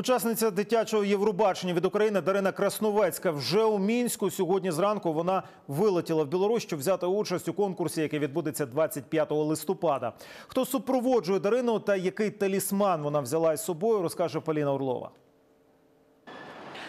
Учасниця дитячого Євробачення від України Дарина Красновецька вже у мінську. Сьогодні зранку вона вилетіла в Білорусь, щоб взяти участь у конкурсі, який відбудеться 25 листопада. Хто супроводжує Дарину та який талісман вона взяла із собою, розкаже Поліна Орлова.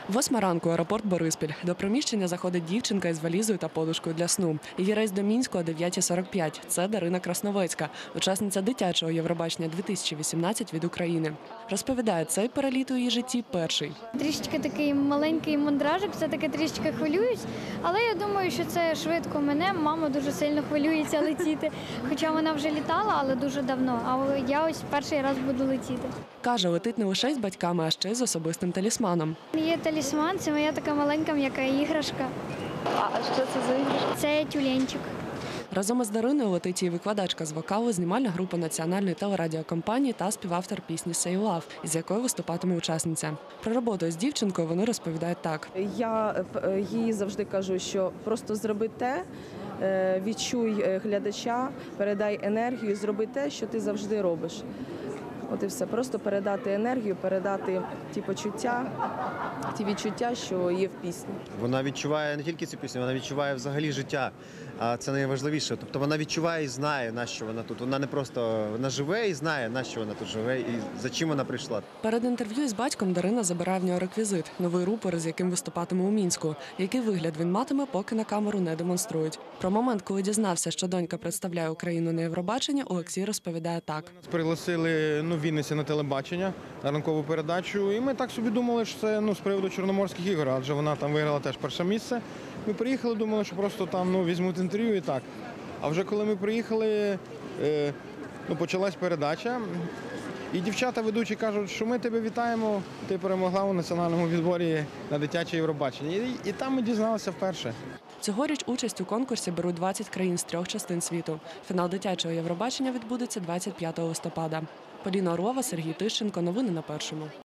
Восьма ранку аеропорт Бориспіль. До приміщення заходить дівчинка із валізою та подушкою для сну. Її рейс до Мінську о 9.45. Це Дарина Красновецька, учасниця дитячого Євробачення 2018 від України. Розповідає, цей переліт у її житті перший. Трішечки такий маленький мандражик, все таки трішечки хвилююсь, але я думаю, що це швидко мене. Мама дуже сильно хвилюється летіти. Хоча вона вже літала, але дуже давно. А я ось перший раз буду летіти. Каже, летить не лише з батьками, а ще й з особистим талісманом. Є талісман, це моя така маленька м'яка іграшка. А що це за іграшка? Це тюленчик. Разом із Дариною летить викладачка з вокалу, знімальна група національної телерадіокомпанії та співавтор пісні «Say Love», із якою виступатиме учасниця. Про роботу з дівчинкою вони розповідають так. Я е, їй завжди кажу, що просто зроби те, е, відчуй е, глядача, передай енергію, зроби те, що ти завжди робиш. От і все. Просто передати енергію, передати ті почуття, ті відчуття, що є в пісні. Вона відчуває не тільки цю пісню, вона відчуває взагалі життя. А це найважливіше. Тобто вона відчуває і знає, на що вона тут. Вона не просто вона живе і знає, на що вона тут живе і за чим вона прийшла. Перед інтерв'ю із батьком Дарина забирає в нього реквізит новий рупор, з яким виступатиме у мінську. Який вигляд він матиме, поки на камеру не демонструють. Про момент, коли дізнався, що донька представляє Україну на Євробаченні, Олексій розповідає так. Нас пригласили ну, Вінниці на телебачення на ранкову передачу. І ми так собі думали, що це ну, з приводу Чорноморських ігор, адже вона там виграла теж перше місце. Ми приїхали, думали, що просто там ну, візьмуть інтерв'ю і так. А вже коли ми приїхали, е, ну, почалась передача. І дівчата ведучі кажуть, що ми тебе вітаємо, ти перемогла у національному відборі на дитяче Євробачення. І, і там ми дізналися вперше. Цьогоріч участь у конкурсі беруть 20 країн з трьох частин світу. Фінал дитячого Євробачення відбудеться 25 листопада. Поліна Орлова, Сергій Тищенко. Новини на першому.